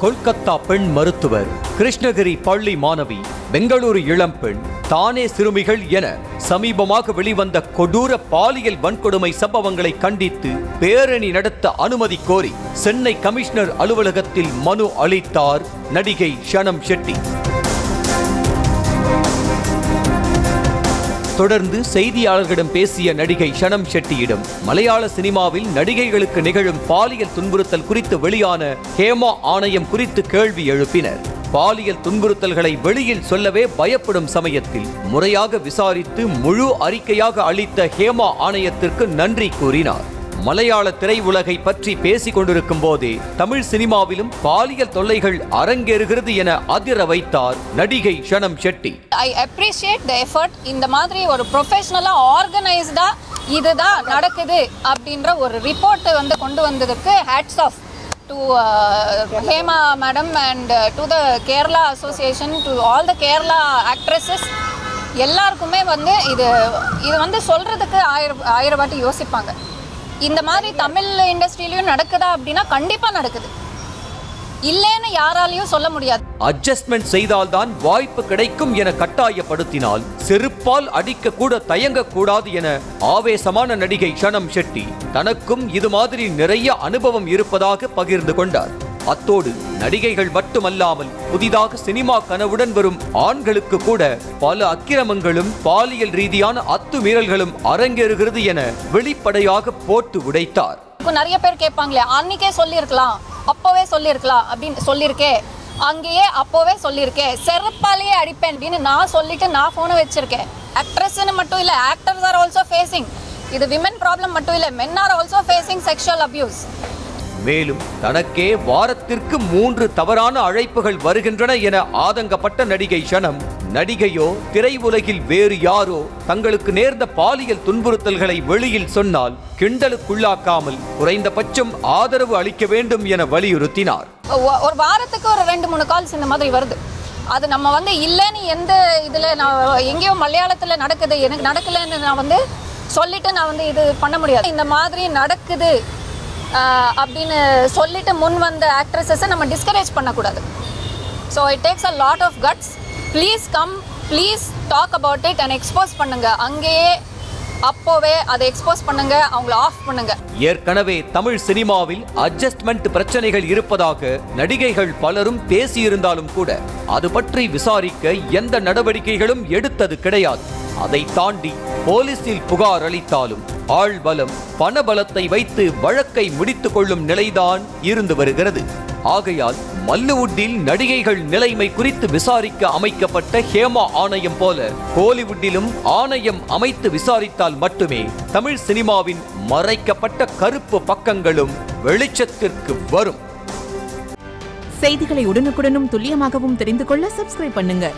கொல்கத்தா பெண் மருத்துவர் கிருஷ்ணகிரி பள்ளி மாணவி பெங்களூரு இளம்பெண் தானே சிறுமிகள் என சமீபமாக வெளிவந்த கொடூர பாலியல் வன்கொடுமை சம்பவங்களை கண்டித்து பேரணி நடத்த அனுமதி கோரி சென்னை கமிஷனர் அலுவலகத்தில் மனு அளித்தார் நடிகை ஷனம் ஷெட்டி. தொடர்ந்து செய்தியாளர்களிடம் பேசிய நடிகை ஷனம் ஷெட்டியிடம் மலையாள சினிமாவில் நடிகைகளுக்கு நிகழும் பாலியல் துன்புறுத்தல் குறித்து வெளியான ஹேமா ஆணையம் குறித்து கேள்வி எழுப்பினர். பாலியல் துன்புறுத்தல்களை வெளியில் சொல்லவே பயப்படும் சமயத்தில் முறையாக விசாரித்து முழு அறிக்கையாக அளித்த ஹேமா ஆணையத்திற்கு நன்றி கூறினார். மலையாள திரையுலகை பற்றி பேசிக் கொண்டிருக்கும் போதே தமிழ் சினிமாவிலும் பாலியல் தொல்லைகள் அரங்கேறுகிறது என அதிர வைத்தார் நடிகை Shanam Shetty. I appreciate the effort இந்த மாதிரி ஒரு ப்ரொஃபஷ்னலாக ஆர்கனைஸ்டாக இதுதான் நடக்குது அப்படின்ற ஒரு ரிப்போர்ட் வந்து கொண்டு வந்ததுக்கு hats off to Hema madam and to the Kerala association to all the Kerala actresses எல்லாருக்குமே வந்து இது இது வந்து சொல்கிறதுக்கு ஆயிரம் ஆயிரம் வாட்டி யோசிப்பாங்க. இந்த மாதிரி தமிழ் இண்டஸ்ட்ரியிலையும் நடக்குதா அப்படின்னா கண்டிப்பாக நடக்குது. இல்லைன்னு யாராலையும் சொல்ல முடியாது. அட்ஜஸ்ட்மெண்ட் செய்தால்தான் வாய்ப்பு கிடைக்கும் என கட்டாயப்படுத்தினால் செருப்பால் அடிக்க கூட தயங்கக்கூடாது என ஆவேசமான நடிகை ஷனம் ஷெட்டி தனக்கும் இது மாதிரி நிறைய அனுபவம் இருப்பதாக பகிர்ந்து கொண்டார். அத்தோடு நடிகைகள் மட்டுமல்லாமல் புதிதாக சினிமா கனவுடன் வரும் ஆண்களுக்கு கூட பல அக்கிரமங்களும் பாலியல் ரீதியான அத்துமீறல்களும் அரங்கேறுகிறது என வெளிப்படையாக போட்டு உடைத்தார். இப்போ நிறைய பேர் கேட்பாங்களே அன்னைக்கே சொல்லியிருக்கலாம் அப்போவே சொல்லியிருக்கலாம் அப்படின்னு சொல்லியிருக்கே. அங்கேயே அப்போவே சொல்லியிருக்கேன் செருப்பாலேயே அடிப்பேன் அப்படின்னு நான் சொல்லிட்டு நான் ஃபோனை வச்சிருக்கேன் ஆக்ட்ரஸ்ன்னு மட்டும் இல்லை ஆக்டர்ஸ் ஆர் ஆல்சோ ஃபேஸிங் இது விமன் ப்ராப்ளம் மட்டும் இல்லை men are also facing sexual abuse மேலும் தனக்கே வாரத்திற்கு மூன்று தவறான அழைப்புகள் வருகின்றன என ஆதங்கப்பட்ட நடிகை ஷனம் நடிகையோ திரையுலகில் வேறு யாரோ தங்களுக்கு நேர்ந்த பாலியல் துன்புறுத்தல்களை வெளியில் சொன்னால் கிண்டலுக்குள்ளாக்காமல் குறைந்தபட்சம் ஆதரவு அளிக்க வேண்டும் என வலியுறுத்தினார். ஒரு வாரத்துக்கு ஒரு ரெண்டு மூணு கால்ஸ் இந்த மாதிரி வருது. அது நம்ம வந்து இல்லைன்னு எந்த இதில் நான் எங்கேயோ மலையாளத்தில் நடக்குது. எனக்கு நடக்கலைன்னு நான் வந்து சொல்லிட்டு நான் வந்து இது பண்ண முடியாது. இந்த மாதிரி நடக்குது அப்படின்னு சொல்லிட்டு முன் வந்த ஆக்ட்ரஸஸை நம்ம டிஸ்கரேஜ் பண்ணக்கூடாது. So it takes a lot of guts please come please talk about it and expose பண்ணுங்க. அங்கேயே அப்போவே அதை எக்ஸ்போஸ் பண்ணுங்க அவங்கள ஆஃப் பண்ணுங்க. ஏற்கனவே தமிழ் சினிமாவில் அட்ஜஸ்ட்மெண்ட் பிரச்சனைகள் இருப்பதாக நடிகைகள் பலரும் பேசியிருந்தாலும் கூட அது பற்றி விசாரிக்க எந்த நடவடிக்கைகளும் எடுத்தது கிடையாது. அதை தாண்டி போலீசில் புகார் அளித்தாலும் ஆழ்பலம் பணபலத்தை வைத்து வழக்கை முடித்துக் கொள்ளும் நிலைதான் இருந்து வருகிறது. ஆகையால் மல்லுவுட்டில் நடிகைகள் நிலைமை குறித்து விசாரிக்க அமைக்கப்பட்ட ஹேமா ஆணையம் போல கோலிவுட்டிலும் ஆணையம் அமைத்து விசாரித்தால் மட்டுமே தமிழ் சினிமாவின் மறைக்கப்பட்ட கருப்பு பக்கங்களும் வெளிச்சத்திற்கு வரும். செய்திகளை உடனுக்குடனும் துல்லியமாகவும் தெரிந்து கொள்ள சப்ஸ்கிரைப் பண்ணுங்க.